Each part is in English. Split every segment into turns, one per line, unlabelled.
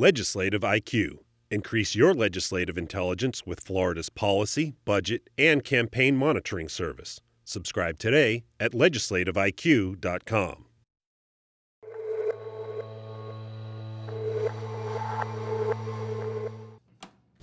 Legislative IQ. Increase your legislative intelligence with Florida's policy, budget, and campaign monitoring service. Subscribe today at legislativeiq.com.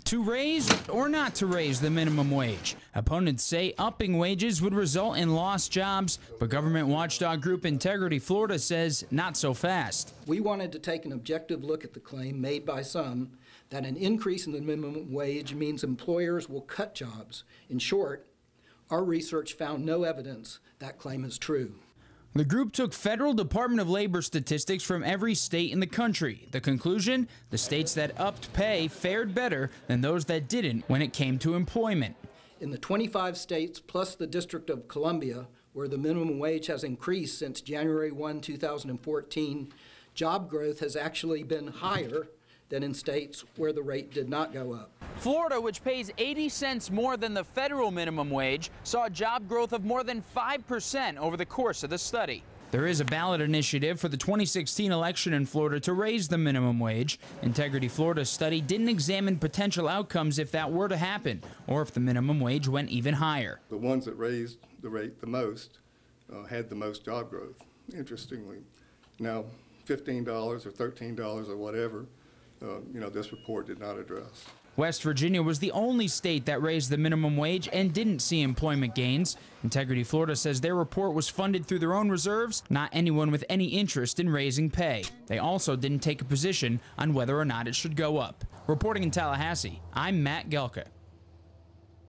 To raise or not to raise the minimum wage? Opponents say upping wages would result in lost jobs, but government watchdog group Integrity Florida says not so fast.
We wanted to take an objective look at the claim made by some that an increase in the minimum wage means employers will cut jobs. In short, our research found no evidence that claim is true.
The group took federal Department of Labor statistics from every state in the country. The conclusion the states that upped pay fared better than those that didn't when it came to employment.
In the 25 states plus the District of Columbia, where the minimum wage has increased since January 1, 2014, job growth has actually been higher than in states where the rate did not go up.
Florida, which pays 80 cents more than the federal minimum wage, saw job growth of more than 5% over the course of the study. There is a ballot initiative for the 2016 election in Florida to raise the minimum wage. Integrity Florida's study didn't examine potential outcomes if that were to happen, or if the minimum wage went even higher.
The ones that raised the rate the most uh, had the most job growth, interestingly. Now, $15 or $13 or whatever, uh, you know, this report did not address.
West Virginia was the only state that raised the minimum wage and didn't see employment gains. Integrity Florida says their report was funded through their own reserves, not anyone with any interest in raising pay. They also didn't take a position on whether or not it should go up. Reporting in Tallahassee, I'm Matt Galka.